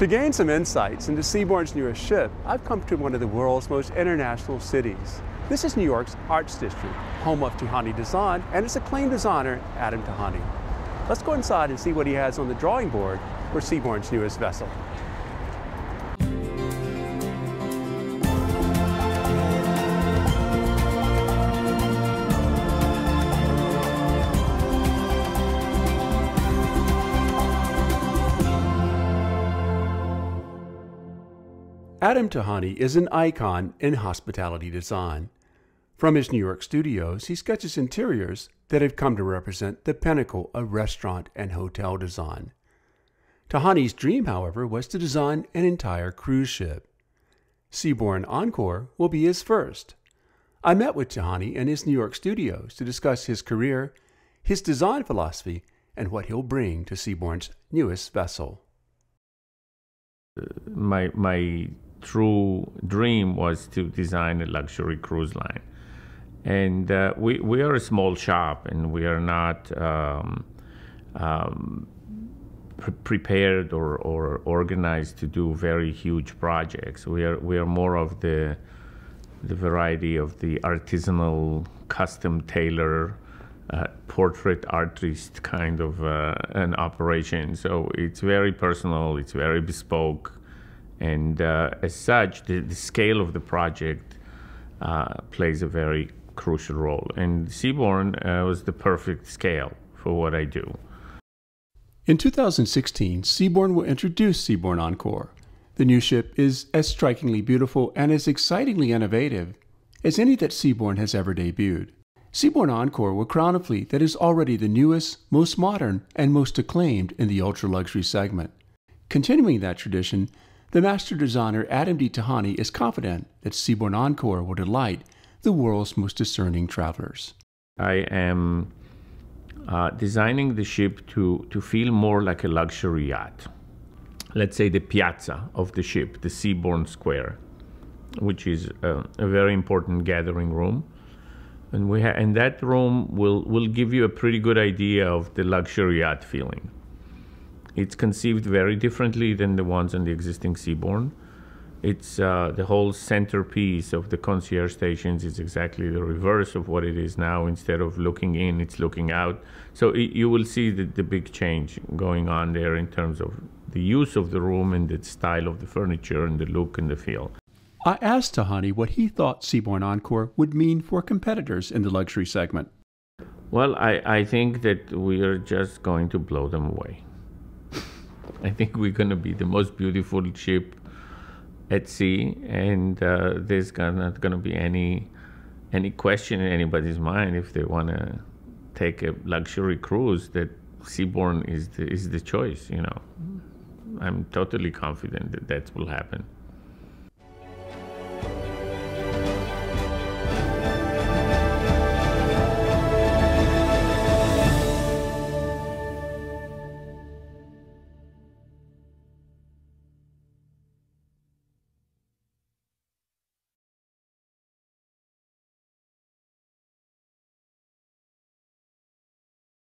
To gain some insights into Seabourn's newest ship, I've come to one of the world's most international cities. This is New York's Arts District, home of Tihany Design and its acclaimed designer, Adam Tihany. Let's go inside and see what he has on the drawing board for Seabourn's newest vessel. Adam Tihany is an icon in hospitality design. From his New York studios, he sketches interiors that have come to represent the pinnacle of restaurant and hotel design. Tihany's dream, however, was to design an entire cruise ship. Seabourn Encore will be his first. I met with Tahani in his New York studios to discuss his career, his design philosophy, and what he'll bring to Seabourn's newest vessel. My my true dream was to design a luxury cruise line. And uh, we, we are a small shop and we are not um, um, pre- prepared or, or organized to do very huge projects. We are, we are more of the, the variety of the artisanal, custom tailor, uh, portrait artist kind of uh, an operation. So it's very personal, it's very bespoke and uh, as such, the, the, scale of the project uh, plays a very crucial role. And Seabourn uh, was the perfect scale for what I do. In 2016, Seabourn will introduce Seabourn Encore. The new ship is as strikingly beautiful and as excitingly innovative as any that Seabourn has ever debuted. Seabourn Encore will crown a fleet that is already the newest, most modern, and most acclaimed in the ultra luxury segment. Continuing that tradition, the master designer Adam D. Tihany is confident that Seabourn Encore will delight the world's most discerning travelers. I am uh, designing the ship to, to feel more like a luxury yacht. Let's say the piazza of the ship, the Seabourn Square, which is a, a very important gathering room. And, we ha- and that room will, will give you a pretty good idea of the luxury yacht feeling. It's conceived very differently than the ones on the existing Seabourn. It's uh, the whole centerpiece of the concierge stations is exactly the reverse of what it is now. Instead of looking in, it's looking out. So it, you will see the, the big change going on there in terms of the use of the room and the style of the furniture and the look and the feel. I asked Tihany what he thought Seabourn Encore would mean for competitors in the luxury segment. Well, I, I think that we are just going to blow them away. I think we're going to be the most beautiful ship at sea, and uh, there's not going to be any any question in anybody's mind if they want to take a luxury cruise that Seabourn is the, is the choice. You know, I'm totally confident that that will happen.